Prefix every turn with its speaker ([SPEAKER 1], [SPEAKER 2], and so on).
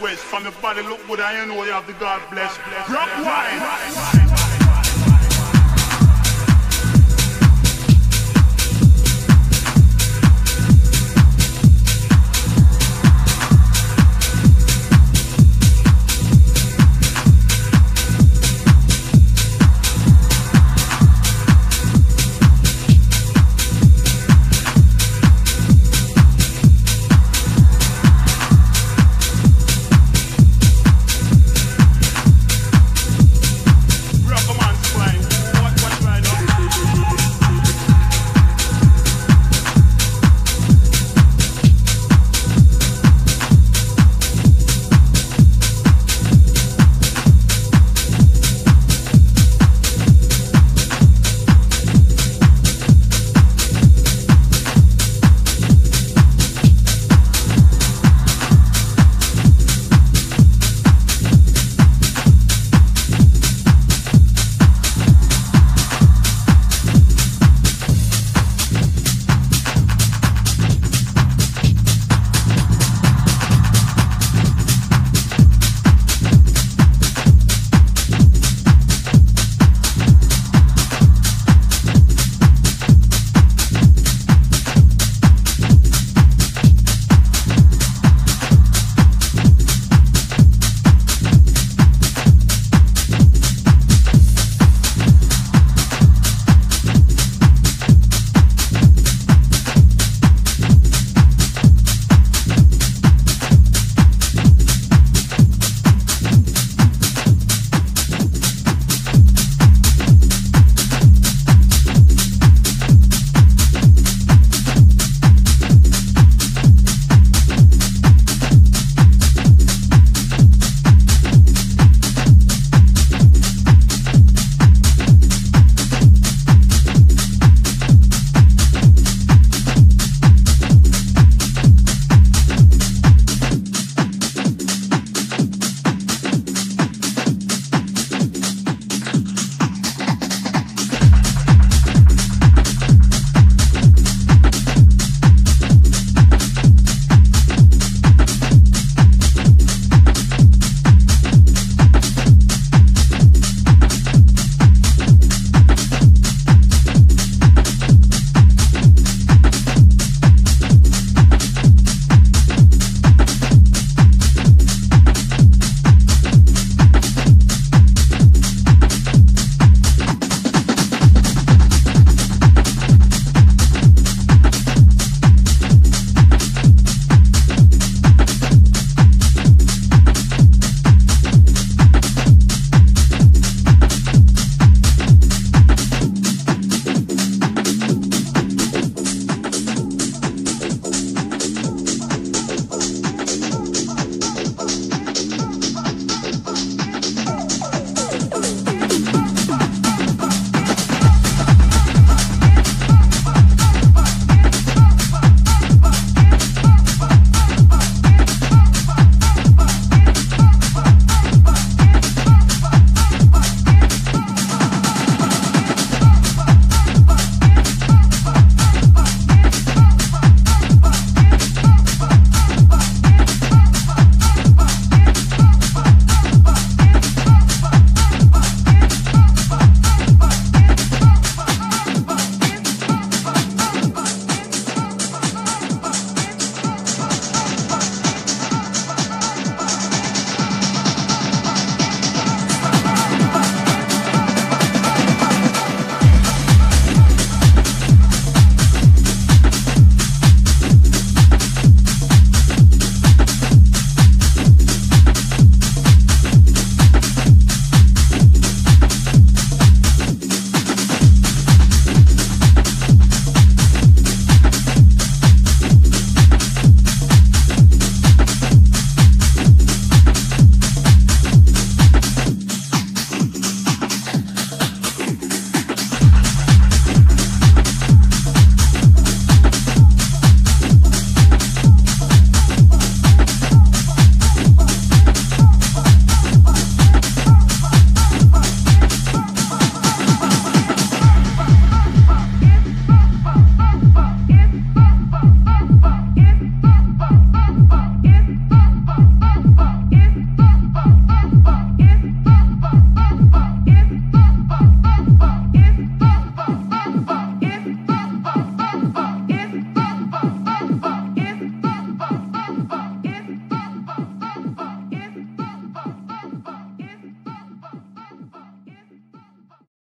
[SPEAKER 1] west. From the body look good, I know you have the God bless.